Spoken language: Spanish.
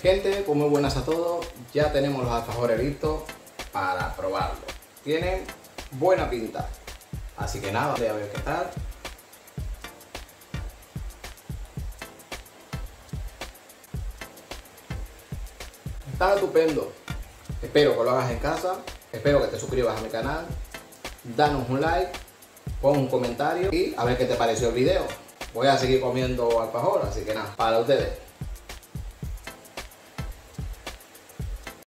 Gente, pues muy buenas a todos. Ya tenemos los alfajores listos para probarlo. Tienen buena pinta. Así que nada, voy a ver qué tal. Está estupendo. Espero que lo hagas en casa. Espero que te suscribas a mi canal. Danos un like. Pon un comentario y a ver qué te pareció el video. Voy a seguir comiendo alfajor, así que nada, para ustedes.